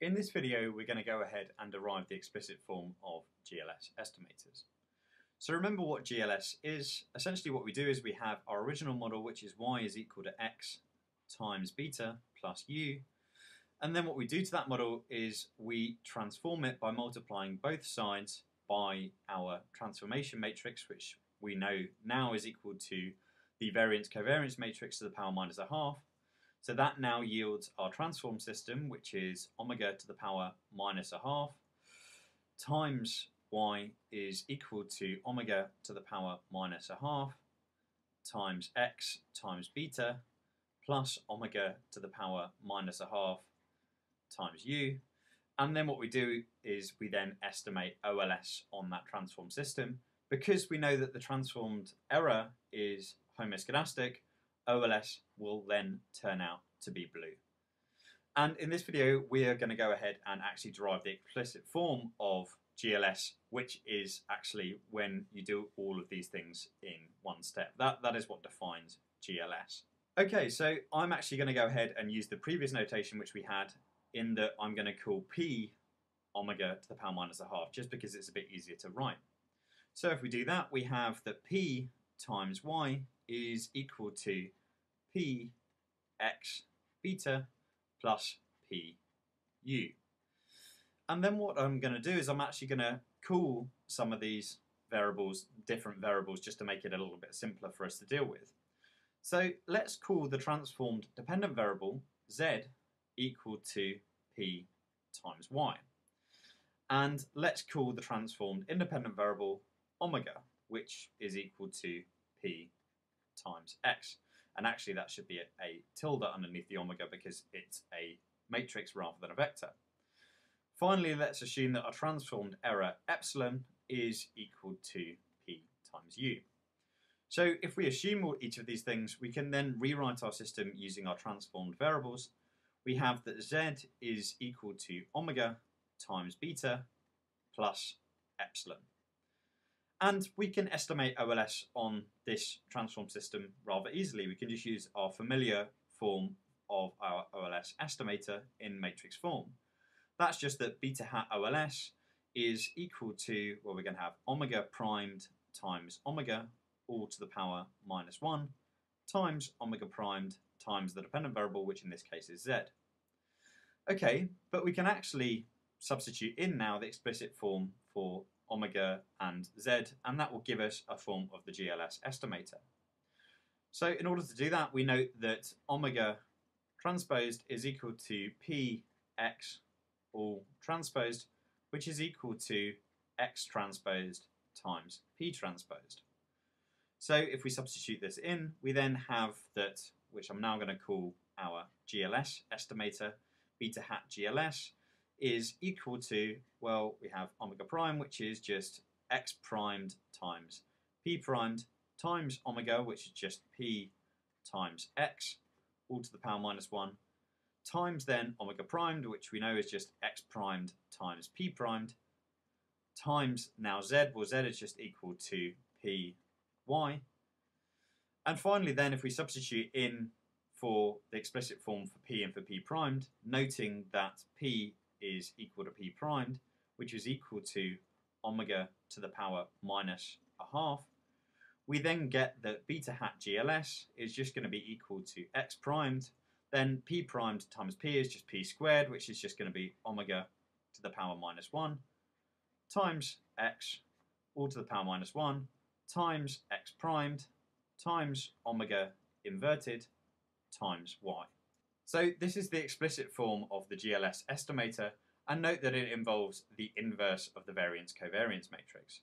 In this video, we're going to go ahead and derive the explicit form of GLS estimators. So remember what GLS is. Essentially what we do is we have our original model, which is y is equal to x times beta plus u. And then what we do to that model is we transform it by multiplying both sides by our transformation matrix, which we know now is equal to the variance covariance matrix to the power minus a half, so that now yields our transform system, which is omega to the power minus a half, times y is equal to omega to the power minus a half, times x times beta, plus omega to the power minus a half times u. And then what we do is we then estimate OLS on that transform system. Because we know that the transformed error is homoscedastic, OLS will then turn out to be blue. And in this video, we are going to go ahead and actually derive the explicit form of GLS, which is actually when you do all of these things in one step. That, that is what defines GLS. Okay, so I'm actually going to go ahead and use the previous notation which we had in that I'm going to call P omega to the power minus a half, just because it's a bit easier to write. So if we do that, we have that P times Y is equal to p x beta plus p u. And then what I'm going to do is I'm actually going to call some of these variables different variables just to make it a little bit simpler for us to deal with. So let's call the transformed dependent variable z equal to p times y. And let's call the transformed independent variable omega, which is equal to p times x. And actually that should be a, a tilde underneath the omega because it's a matrix rather than a vector. Finally, let's assume that our transformed error epsilon is equal to p times u. So if we assume each of these things, we can then rewrite our system using our transformed variables. We have that z is equal to omega times beta plus epsilon. And we can estimate OLS on this transform system rather easily. We can just use our familiar form of our OLS estimator in matrix form. That's just that beta hat OLS is equal to, well, we're going to have omega primed times omega all to the power minus 1 times omega primed times the dependent variable, which in this case is z. Okay, but we can actually substitute in now the explicit form for omega and z, and that will give us a form of the GLS estimator. So in order to do that, we note that omega transposed is equal to px all transposed, which is equal to x transposed times p transposed. So if we substitute this in, we then have that, which I'm now going to call our GLS estimator, beta hat GLS, is equal to, well, we have omega prime, which is just x primed times p primed times omega, which is just p times x, all to the power minus 1, times then omega primed, which we know is just x primed times p primed, times now z, well z is just equal to p y. And finally then, if we substitute in for the explicit form for p and for p primed, noting that p is equal to p primed, which is equal to omega to the power minus a half, we then get that beta hat GLS is just going to be equal to x primed, then p primed times p is just p squared, which is just going to be omega to the power minus 1, times x all to the power minus 1, times x primed, times omega inverted, times y. So this is the explicit form of the GLS estimator, and note that it involves the inverse of the variance covariance matrix.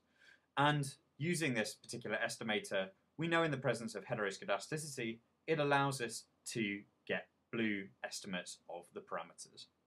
And using this particular estimator, we know in the presence of heteroscedasticity, it allows us to get blue estimates of the parameters.